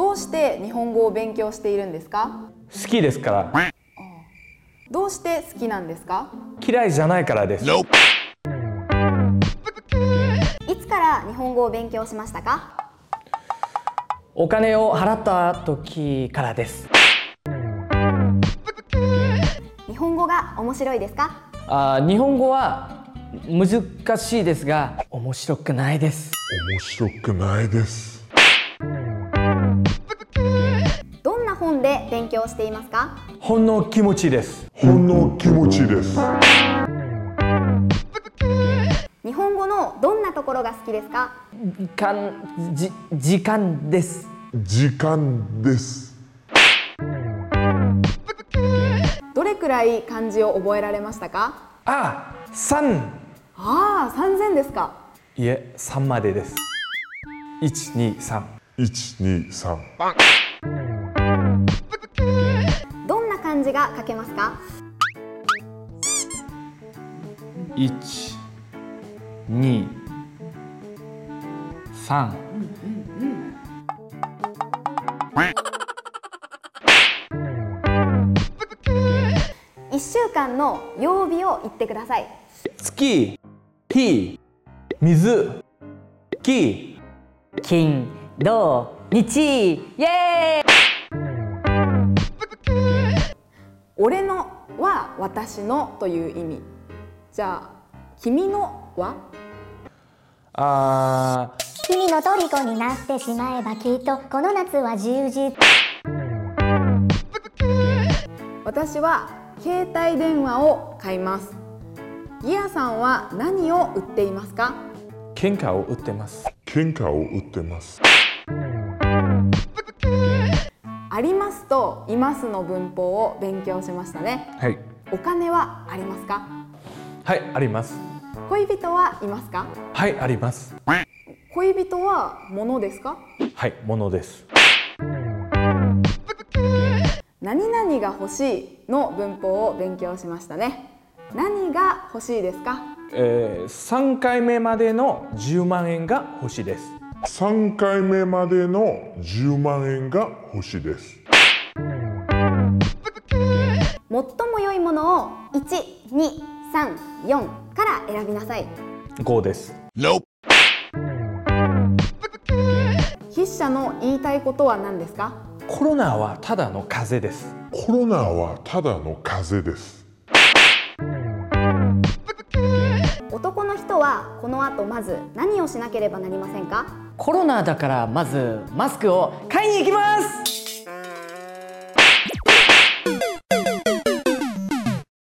どうして日本語を勉強しているんですか？好きですから。どうして好きなんですか？嫌いじゃないからです。いつから日本語を勉強しましたか？お金を払った時からです。日本語が面白いですか？あ日本語は難しいですが面白くないです。面白くないですで勉強していますか？ほんの気持ちです。ほんの気持ちです。日本語のどんなところが好きですか？かんじ時間です。時間です。どれくらい漢字を覚えられましたか？あ三ああ3000ですか。いえ三までです。一二三123どん漢字が書けますか？一二三。1週間の曜日を言ってください。月日水木。金土日。イエーイ俺のは私のという意味。じゃあ君のは？あ君の虜になってしまえばきっとこの夏は充実私は携帯電話を買います。ギアさんは何を売っていますか？ー喧嘩を売ってます。喧嘩を売ってますありますといますの文法を勉強しましたね。はい。お金はありますか？はいあります。恋人はいますか？はいあります。恋人は物ですか？はいものです。何々が欲しいの文法を勉強しましたね。何が欲しいですか？えー、3回目までの10万円が欲しいです3回目までの10万円が欲しいです。最も良いものを1234から選びなさい。5です。筆者の言いたいことは何ですかコロナはただの風邪ですコロナはただの風邪ですはこの後まず何をしなければなりませんか？コロナだからまずマスクを買いに行きます。